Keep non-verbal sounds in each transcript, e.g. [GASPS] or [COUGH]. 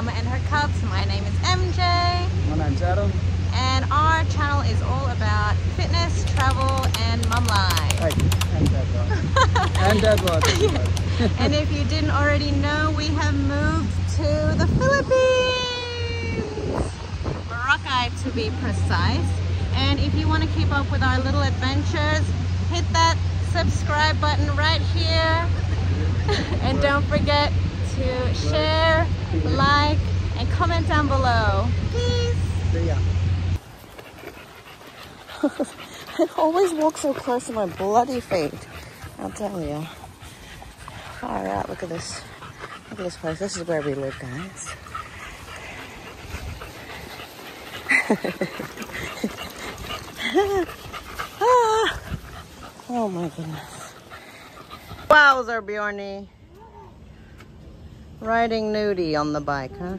Mama and Her Cubs. My name is MJ. My name's Adam. And our channel is all about fitness, travel, and mum life. Hey, and dad life. [LAUGHS] and dad life. [LAUGHS] and if you didn't already know, we have moved to the Philippines. Boracay to be precise. And if you want to keep up with our little adventures, hit that subscribe button right here. [LAUGHS] and don't forget to share, like, comment down below. Peace. See ya. [LAUGHS] I always walk so close to my bloody feet. I'll tell you. Alright, look at this. Look at this place. This is where we live, guys. ah. [LAUGHS] Oh my goodness. Wowzer, Bjorny. Riding nudie on the bike, huh?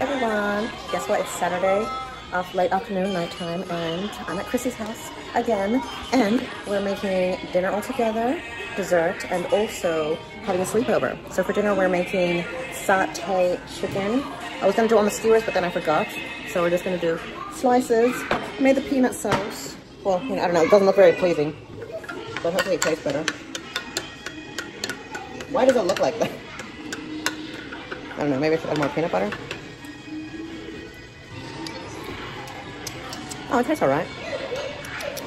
Everyone. Guess what? It's Saturday, off late afternoon, nighttime, and I'm at Chrissy's house again. And we're making dinner all together, dessert, and also having a sleepover. So for dinner, we're making satay chicken. I was gonna do it on the skewers, but then I forgot. So we're just gonna do slices. Made the peanut sauce. Well, you know, I don't know, it doesn't look very pleasing, but hopefully it tastes better. Why does it look like that? I don't know, maybe I should add more peanut butter. Oh, it tastes all right.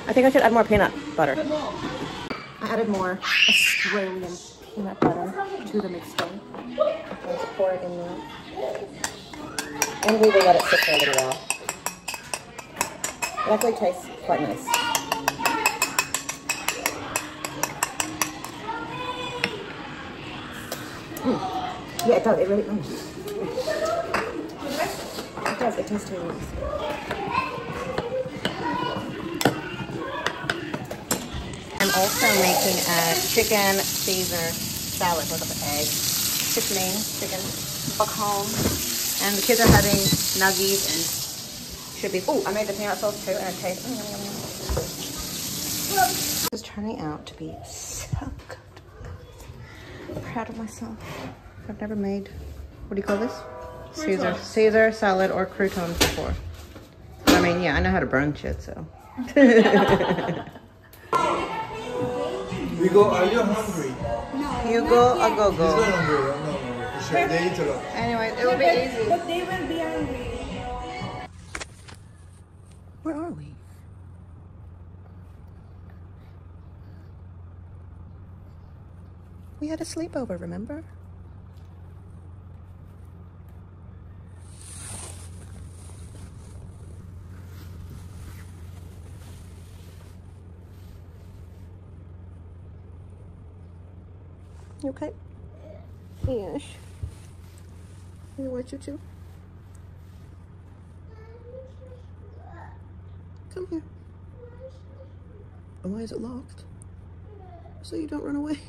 I think I should add more peanut butter. I added more Australian peanut butter to the mixture. Let's pour it in there. And we will let it sit for a little while. It actually tastes quite nice. Yeah, it does. It really mm. It does. It really nice. I'm also making a chicken Caesar salad with an egg, chicken, chicken bacon, and the kids are having nuggies and should be. Oh, I made the peanut sauce too, and it tastes. Mm, this is turning out to be so good. I'm proud of myself. I've never made. What do you call this? Caesar Caesar salad or croutons before. I mean, yeah, I know how to brunch it, so. We go, are you hungry? You go, I go He's not go. hungry, right? No, no, for sure. They eat a lot. Anyway, it will be easy. But they will be hungry. Where are we? We had a sleepover, remember? You okay? Yes. You want you to? Come here. And Why is it locked? So you don't run away. [LAUGHS]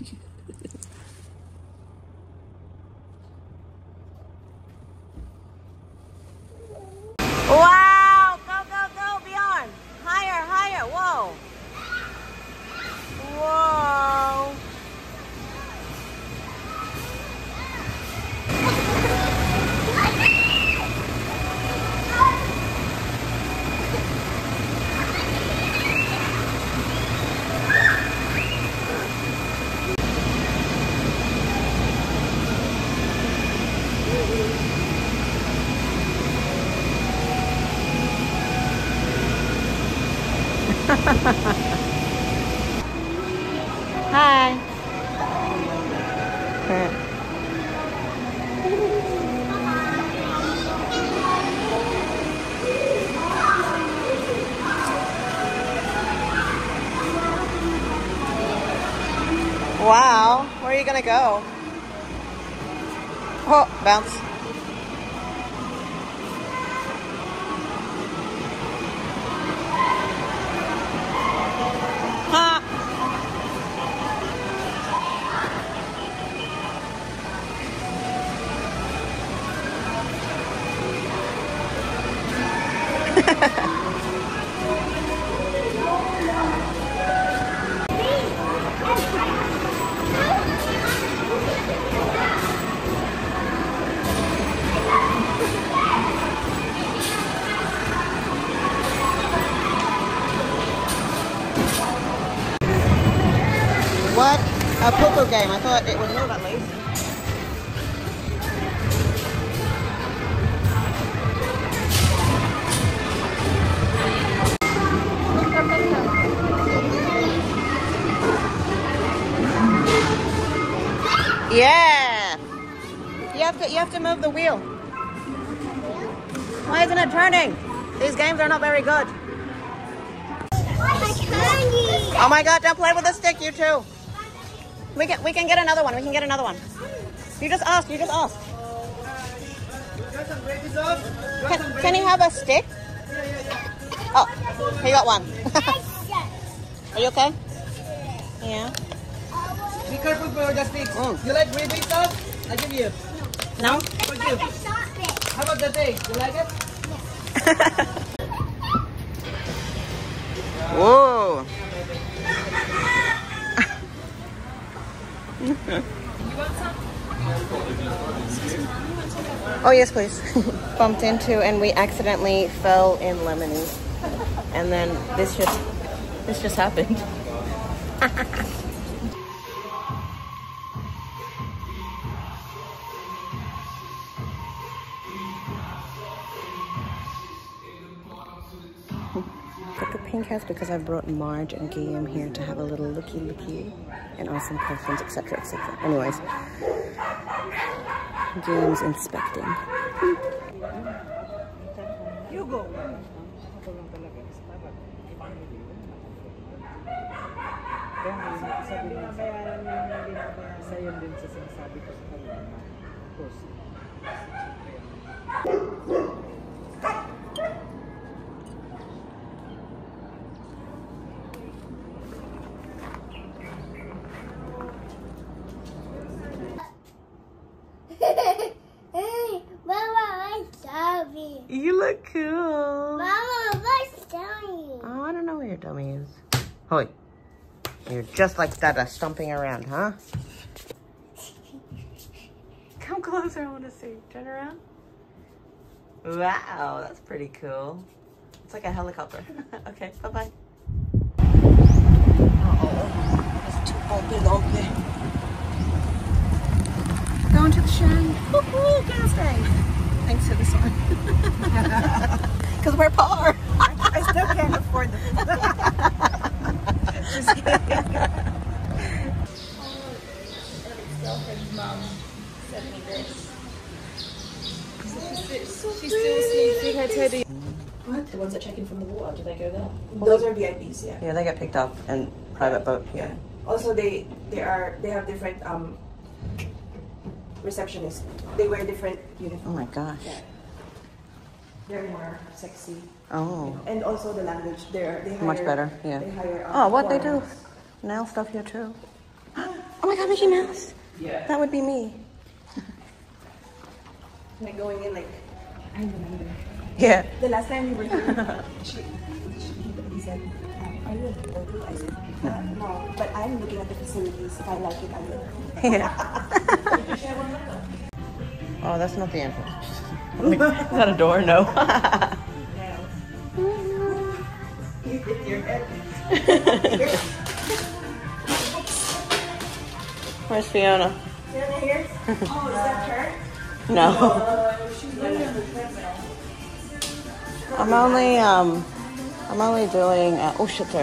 Wow, where are you gonna go? Oh, bounce. Video game. I thought it would move at least. Yeah. You have to you have to move the wheel. Why isn't it turning? These games are not very good. Oh my god, don't play with the stick, you two. We can we can get another one. We can get another one. You just ask, you just ask. Can, can he have a stick? Oh, he got one. [LAUGHS] Are you okay? Yeah. Be careful for the sticks. Mm. You like gravy stuff? I give you. No? What give? How about the taste? You like it? [LAUGHS] Whoa. Oh yes, please. [LAUGHS] Bumped into and we accidentally fell in lemony, and then this just this just happened. [LAUGHS] Because I brought Marge and Guillaume here to have a little looky looky and awesome perfumes, etc. etc. Anyways, Guillaume's inspecting. You go. Hey, Mama, I love you. You look cool. Mama, what's doing? Oh, I don't know where your dummy is. Hoy. You're just like that, Dada, stomping around, huh? Come closer, I want to see. Turn around. Wow, that's pretty cool. It's like a helicopter. [LAUGHS] okay, bye-bye. Uh-oh. It's too bumpy, lumpy. Going to the shed. Woohoo, gas tank. Thanks to this one. Because we're poor. I still can't afford them. [LAUGHS] What? The ones that check in from the water, do they go there? Those are VIPs, yeah. Yeah, they get picked up in private boat here. Also, they they are they have different um receptionists. They wear different uniforms. Oh my gosh. They're more sexy, Oh, and also the language. They're they hire, much better. Yeah. They hire. um, Oh, what they do? Nail stuff here too. [GASPS] Oh my god, Mickey Mouse. Yeah. That would be me. [LAUGHS] Like going in like. I remember. Yeah. The last time we were here, [LAUGHS] she, she, he said, "Are you a local?" I said, uh, "No, but I'm looking at the facilities. If I like it, I will." Yeah. [LAUGHS] oh, that's not the entrance. Is that a door? No. Hit your head. [LAUGHS] Where's Fiona? Fiona here? Oh, is that her? No. Uh, she's running on the treadmill. I'm only um, I'm only doing. Uh, oh shit.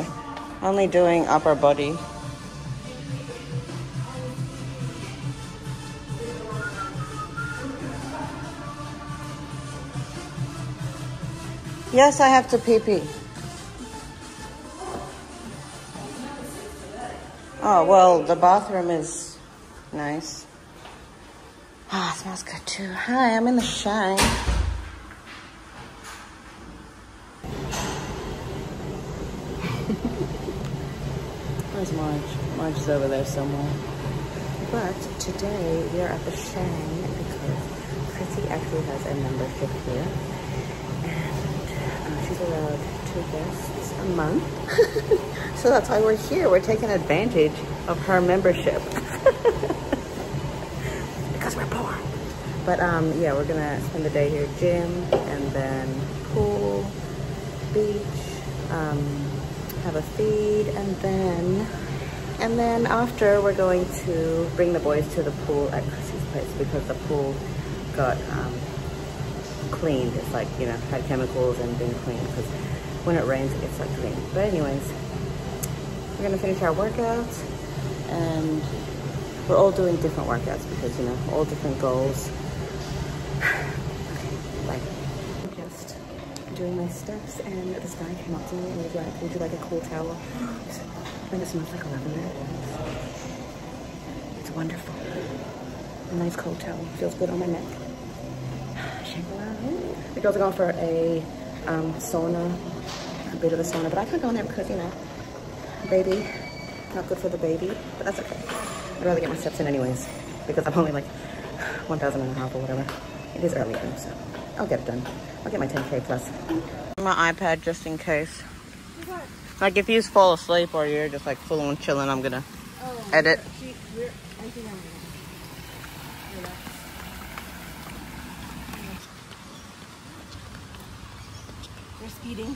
Only doing upper body. Yes, I have to pee pee. Oh well, the bathroom is nice. Ah, it smells good too. Hi, I'm in the shine. [LAUGHS] Where's Marge? Marge is over there somewhere. But today we are at the Shang because Chrissy actually has a membership here. And uh, she's allowed guests a month. [LAUGHS] so that's why we're here. We're taking advantage of her membership. [LAUGHS] because we're poor. But um, yeah, we're gonna spend the day here. Gym and then pool, beach, um, have a feed, and then And then after, we're going to bring the boys to the pool at Chrissy's place because the pool got um, cleaned. It's like, you know, had chemicals and been cleaned because when it rains, it gets like clean. But anyways, we're gonna finish our workouts and we're all doing different workouts because, you know, all different goals. [SIGHS] Bye. I'm just doing my steps and this guy came up to me and was like, would you like a cool towel? I think it smells like lavender. It's wonderful. A nice cold towel. Feels good on my neck. [SIGHS] The girls are going for a um, sauna, bit of a sauna, but I can't go in there because, you know, baby, not good for the baby, but that's okay. I'd rather get my steps in anyways because I'm only like 1,000 and a half or whatever. It is early though, so I'll get it done. I'll get my 10K plus. My iPad just in case. Like if you fall asleep or you're just like full on chilling, I'm gonna edit. They're speeding.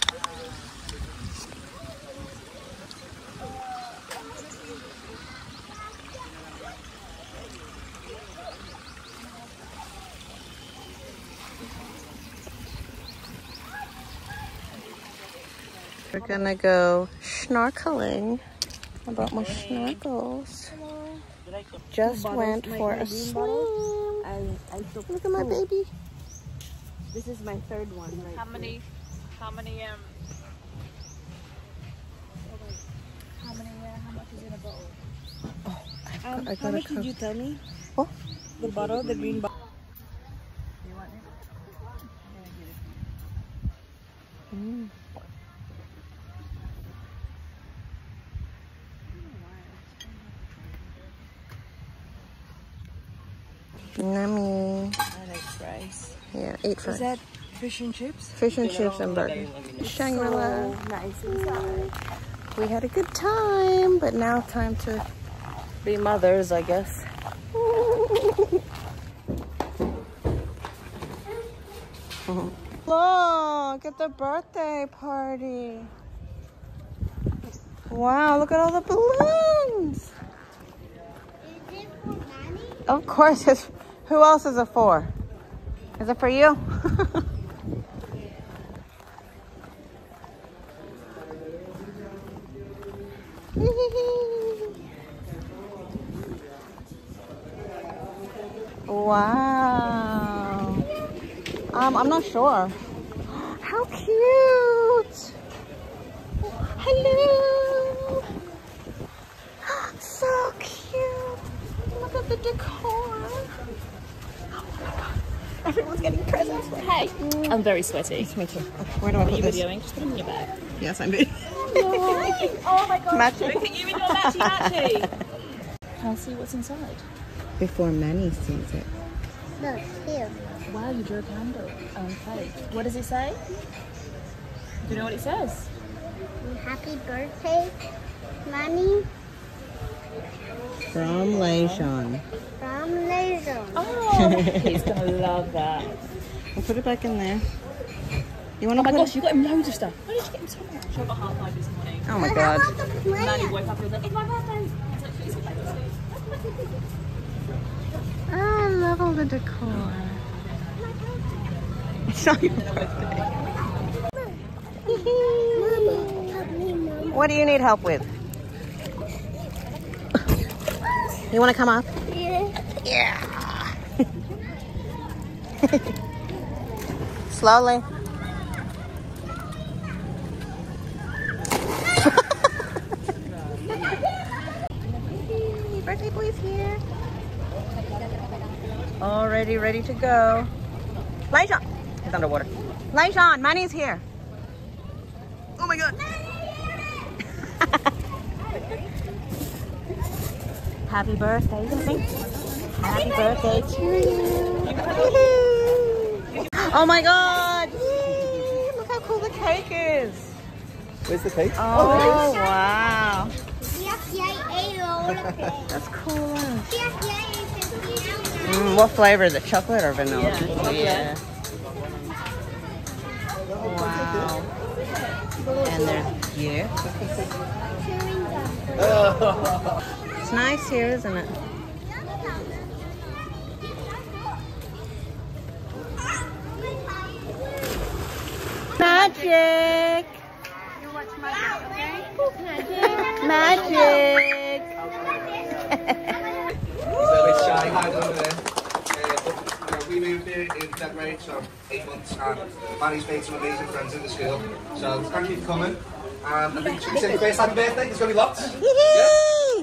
We're gonna go snorkeling. I brought my snorkels. Just went for a swim. I, I took Look at my baby. This is my third one. Right How many, how many, um, how many, uh, how much is in a bottle? Um, I how gotta much come. did you tell me? What? The bottle, the green bottle. Nummy. I like fries. Yeah, eat Is that fish and chips? Fish and chips and burger. Shangri-La. nice inside. We had a good time, but now time to be mothers, I guess. [LAUGHS] Look at the birthday party. Wow, look at all the balloons. Is it for mommy? Of course, it's, who else is it for? Is it for you? [LAUGHS] wow. Um, I'm not sure. How cute. Hello. So cute. Look at the decor. Everyone's getting presents. Hey, I'm very sweaty. Me too. Where do I Are put you this? videoing? Just put them in your bag. Yes, I'm videoing. [LAUGHS] Oh my god. Matching. Look at you in your matchy matchy. Can [LAUGHS] I'll see what's inside. Before Manny sees it. No, here. Wow, you drew a candle. Okay. What does it say? Do you know what it says? Happy birthday, mommy, From Leishan. from Laser. Oh, he's gonna love that. We'll put it back in there. You want Oh my gosh, you got him loads of stuff. Where did you get him so much? I got half five this morning. Oh my god. Nanny woke up and was like, it's my birthday. I was like, "Please, it's my birthday." Oh, I love all the decor. It's not your birthday. Mommy, help me, mommy. What do you need help with? You want to come up? Yeah. Yeah. [LAUGHS] Slowly. Already ready to go. Light on. He's underwater. Light on. Manny's here. Oh my god. [LAUGHS] Happy birthday. You gonna sing? Happy birthday to you. [LAUGHS] Oh my god! Yay, Look how cool the cake is. Where's the cake? Oh, oh wow. That's [LAUGHS] That's cool. Mm. What flavor is it? Chocolate or vanilla? Yeah. Wow. And there's [LAUGHS] gifts. It's nice here, isn't it? Magic! Magic! [LAUGHS] [LAUGHS] So it's shy hide over there. Uh, but, you know, we moved here in February, so eight months, and Manny's made some amazing friends in the school. So thank you for coming. And I think she said first happy birthday, there's going to be lots.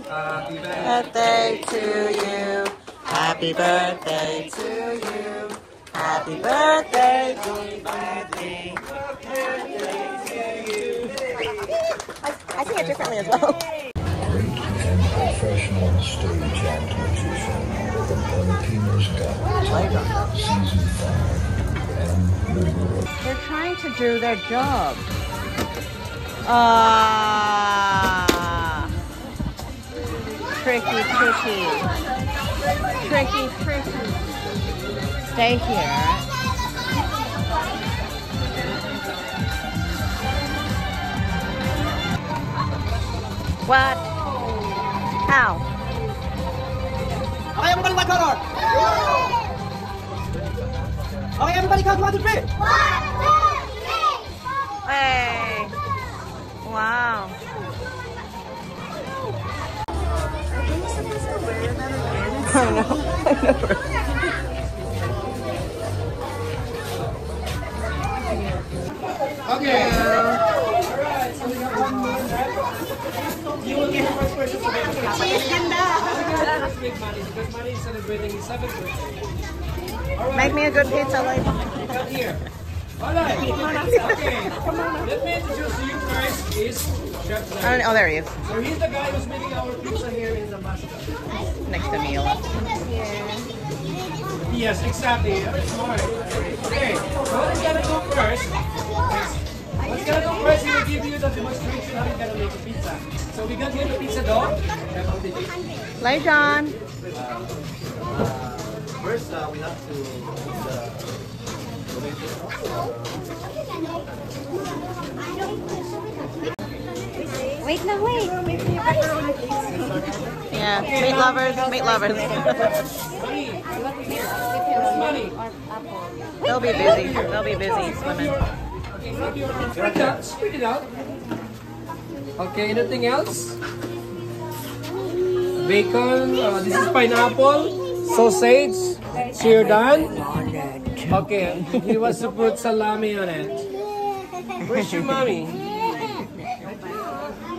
Happy birthday. birthday to you. Happy birthday to you. Happy birthday, happy birthday. I, I sing it differently as well. Professional stage act musician from Season 5 and World. They're trying to do their job. Ah. Tricky, tricky. Tricky, tricky. Stay here. What? How? Okay, everybody, what color? Okay, everybody, count one, two, three. Hey. Wow. Uh, Make me a good pizza later. Alright. Okay. Let me introduce you first is Chef I Larry. don't, oh, there he is. So he's the guy who's making our pizza here in the master. Next to me a lot. Yes, exactly. Very smart. Okay. So what is gonna go first? What's gonna go first? He will give you the demonstration how you're gonna make a pizza. So we got here the pizza dough. Chef, how Lay John. First, uh, we have to put the Wait, no, wait. Yeah, meat lovers, meat lovers. They'll be busy. They'll be busy swimming. Spread it out. Spread it out. Okay, anything else? Bacon. Uh, this is pineapple. Sausage. So you're done? Okay. He wants to put salami on it. Where's your mommy?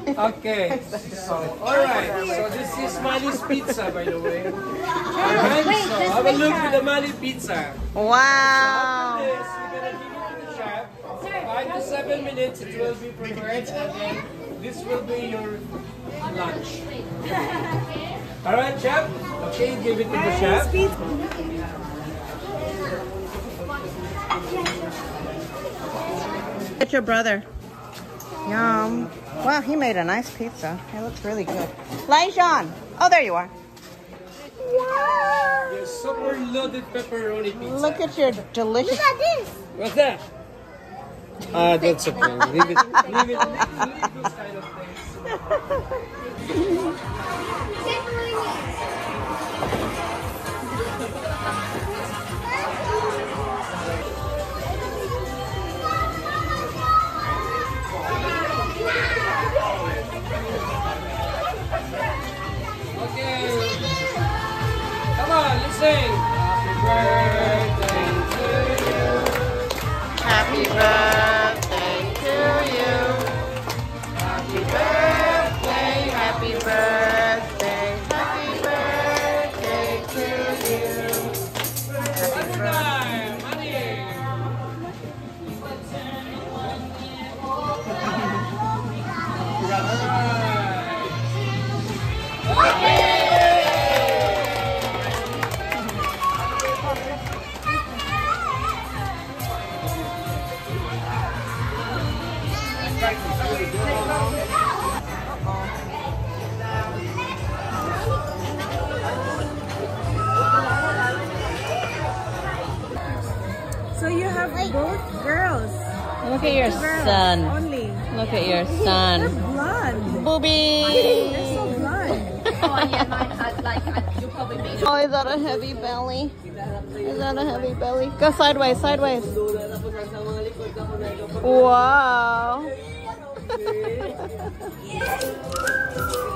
Okay. So, alright. So this is Manny's pizza, by the way. Alright. So have a look with the Manny pizza. Wow. This, we're gonna give it to the chef. Five to seven minutes, it will be prepared, and then this will be your lunch. All right, chef. Okay, give it to the chef. It's your brother. Yum. Wow, he made a nice pizza. It looks really good. Lay Oh, there you are. Your super loaded pepperoni pizza. Look at your delicious. What's that? Ah, that's okay. Leave it. Leave it. Leave those kind of things. Okay. Come on, let's sing. Happy So you have both girls. Look at your son. Only. Look at your son. They're blonde. Booby. Oh yeah. I, like. I. Oh, is that a heavy belly? Is that a heavy belly? Go sideways, sideways. Wow. [LAUGHS] Yeah.